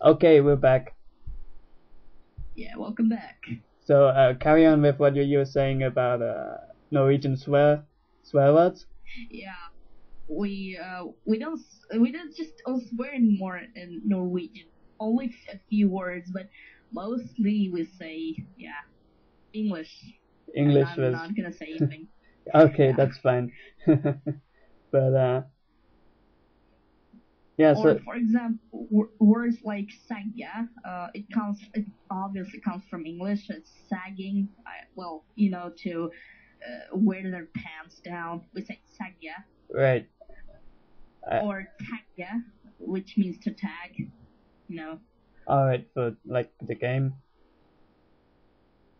Okay, we're back. Yeah, welcome back. So uh, carry on with what you, you were saying about uh, Norwegian swear swear words. Yeah, we uh we don't we don't just don't swear anymore in Norwegian. Only a few words, but mostly we say yeah English. English I'm was not gonna say anything. okay. yeah. That's fine. but uh, yeah. or So for example, w- words like sagya, uh, it comes, it obviously comes from English. It's sagging. I, well, you know, to uh, wear their pants down. We say sagya right. I- or tagya, which means to tag. You know. All right. For like the game.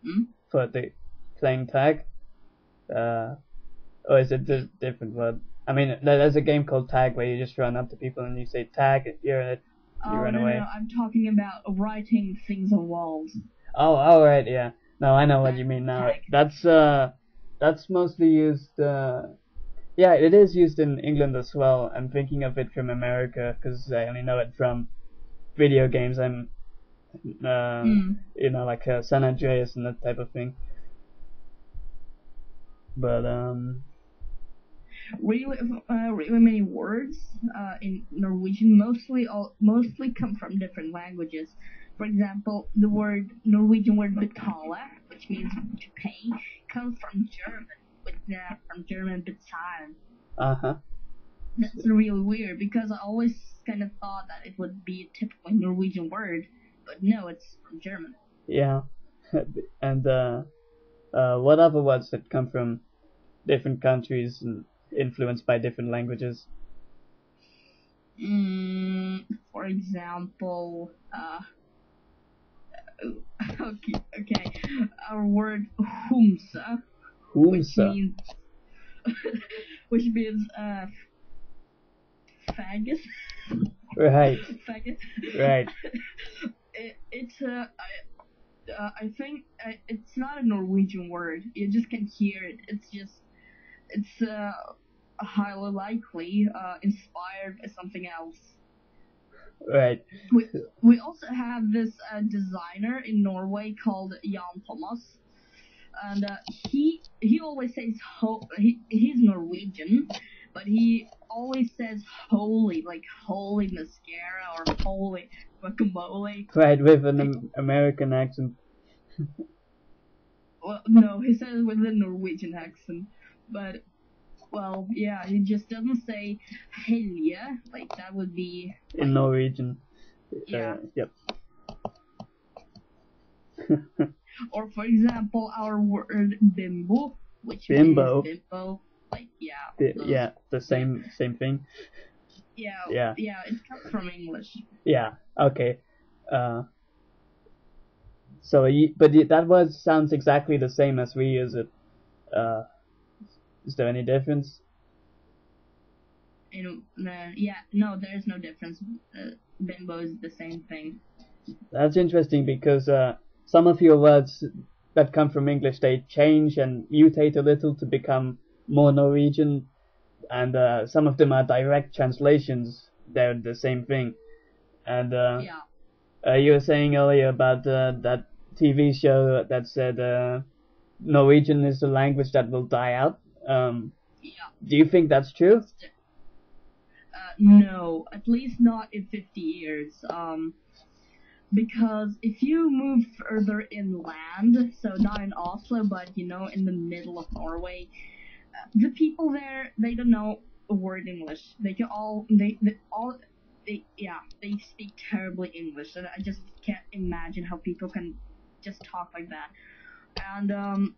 Hmm? For the playing tag. Uh, or is it a different word? I mean, there's a game called tag where you just run up to people and you say tag. You're it. You oh run no, away. no, I'm talking about writing things on walls. Oh, all right, yeah. No, I know what you mean now. Tag. That's uh, that's mostly used. Uh, yeah, it is used in England as well. I'm thinking of it from America because I only know it from video games and uh, Hmm. you know, like uh, San Andreas and that type of thing. But um, really, uh, really many words uh, in Norwegian mostly all mostly come from different languages. For example, the word Norwegian word betale, which means to pay, comes from German, with uh, from German bezahlen. uh huh. That's really weird because I always kind of thought that it would be a typical Norwegian word, but no, it's from German. Yeah, and uh, uh, what other words that come from different countries and influenced by different languages? Mm, for example, uh, okay, okay, our word humsa, which means, which means uh, faggot, Right, faggot. right. it, it's uh, I, uh, I think uh, it's not a Norwegian word. You just can't hear it. It's just, it's uh, highly likely uh, inspired by something else. Right. We, we also have this uh, designer in Norway called Jan Thomas, and uh, he he always says ho- he he's Norwegian, but he always says holy like holy mascara or holy guacamole. Right, with an am- American accent. Well, no, he says it with a Norwegian accent, but well, yeah, he just doesn't say helge like that would be in Norwegian. Yeah. Uh, yep. Or for example, our word bimbo, which Bimbo. means bimbo, like yeah, The- those- yeah, the same same thing. yeah, Yeah. yeah, it comes from English. Yeah. Okay. Uh. So, but that word sounds exactly the same as we use it. Uh. Is there any difference? And uh, yeah, no, there's no difference. Uh, bimbo is the same thing. That's interesting because uh, some of your words that come from English they change and mutate a little to become more Norwegian, and uh, some of them are direct translations. They're the same thing. And uh, Yeah, uh, you were saying earlier about uh, that TV show that said uh, Norwegian is the language that will die out. Um, yeah. do you think that's true? Uh, no, at least not in 50 years. Um, because if you move further inland, so not in Oslo, but you know, in the middle of Norway, uh, the people there they don't know a word English. They can all they, they all they yeah they speak terribly English, and I just can't imagine how people can just talk like that. And um,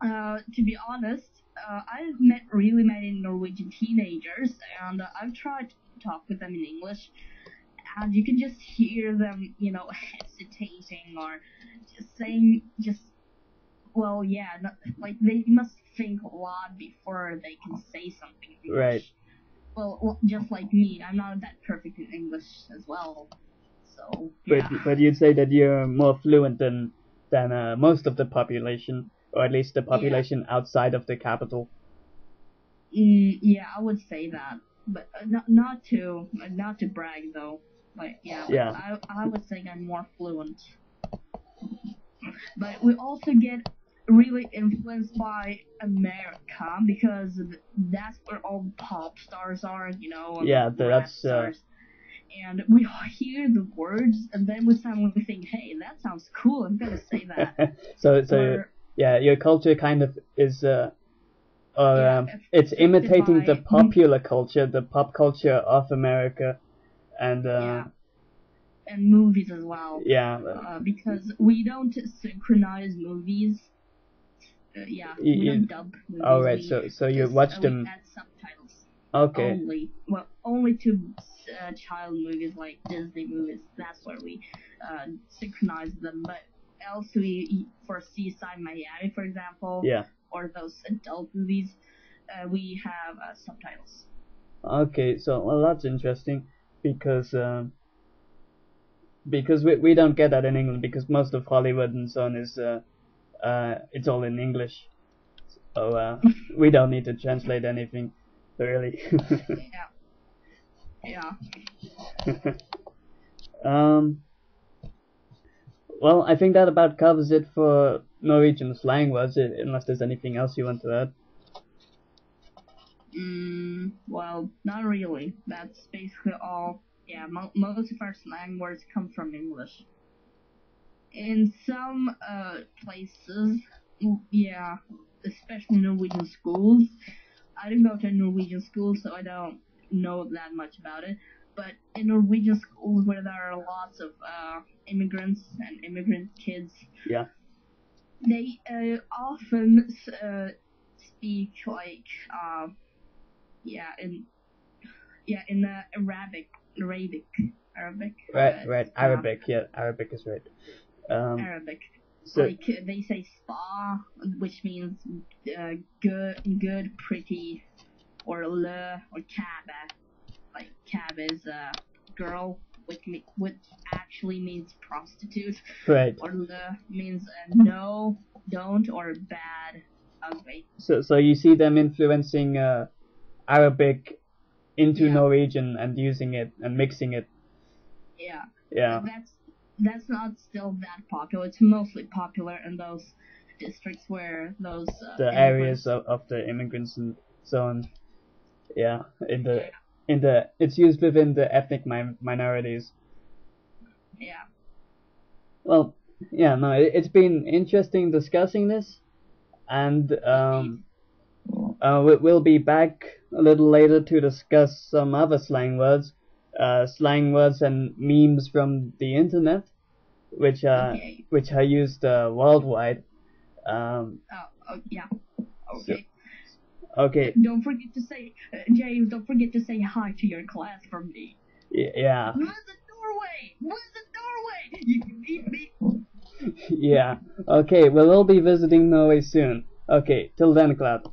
uh, to be honest, uh, I've met really many Norwegian teenagers, and uh, I've tried to talk with them in English, and you can just hear them, you know, hesitating or just saying, just, well, yeah, no, like they must think a lot before they can say something. Right. Well, well, just like me, I'm not that perfect in English as well. So, But yeah. but you'd say that you're more fluent than than uh, most of the population, or at least the population outside of the capital. Mm, yeah, I would say that, but uh, not not to uh, not to brag though. Like yeah, Yeah. I I would say I'm more fluent. But we also get really influenced by America because that's where all the pop stars are, you know. and Yeah, that's, uh. And we hear the words, and then we suddenly think, "Hey, that sounds cool. I'm gonna say that." so so Or- yeah, your culture kind of is uh, or Yeah, um, it's imitating the popular culture, the pop culture of America, and uh, yeah, and movies as well. yeah, uh, because we don't synchronize movies. Uh, yeah, Y- we don't dub movies. all right. we So so you watch uh, them. We add subtitles Okay. only. Well, only to uh, child movies like Disney movies. That's where we uh, synchronize them. But else we for CSI Miami, for example, Yeah. or those adult movies, uh, we have uh, subtitles. Okay. So well, that's interesting because um, because we we don't get that in England because most of Hollywood and so on is uh, it's all in English. So uh, we don't need to translate anything really. Yeah. Yeah. um, well, I think that about covers it for Norwegian slang words, unless there's anything else you want to add. Mm, well, not really. That's basically all. Yeah, mo- most of our slang words come from English. In some uh, places, mm, yeah, especially Norwegian schools. I didn't go to a Norwegian school, so I don't know that much about it. But in Norwegian schools, where there are lots of uh, immigrants and immigrant kids, Yeah. they uh, often uh, speak like uh, yeah in yeah in uh, Arabic Arabic Arabic Right, uh, right. Arabic, yeah, Arabic is right. Um, Arabic so like they say spa which means uh, good good pretty or le or kaba like kaba is a girl which which actually means prostitute right. or le means uh, no don't or bad ugly So, so you see them influencing uh, Arabic into Yeah. Norwegian and using it and mixing it. yeah Yeah. that's that's not still that popular. It's mostly popular in those districts where those uh, The areas of, of the immigrants and so on. Yeah. In the in the it's used within the ethnic mi- minorities. Yeah, Well, yeah, no, it, it's been interesting discussing this, and um, uh, we, we'll be back a little later to discuss some other slang words, uh, slang words and memes from the internet, which are Okay. which are used uh, worldwide. Um, oh, oh yeah. Okay. okay, Don't forget to say, uh, James. Don't forget to say hi to your class from me. y- yeah, Visit Norway. Visit Norway. You can meet me. yeah. Okay, we'll be visiting Norway soon. Okay, till then, Cloud.